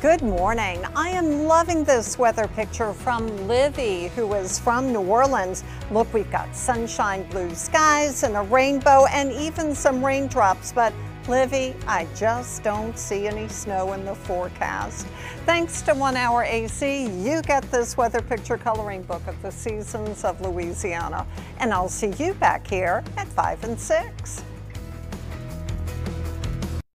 Good morning. I am loving this weather picture from Livy, who is from New Orleans. Look, we've got sunshine, blue skies, and a rainbow, and even some raindrops, but Livy, I just don't see any snow in the forecast. Thanks to One Hour AC, you get this weather picture coloring book of the seasons of Louisiana. And I'll see you back here at 5 and 6.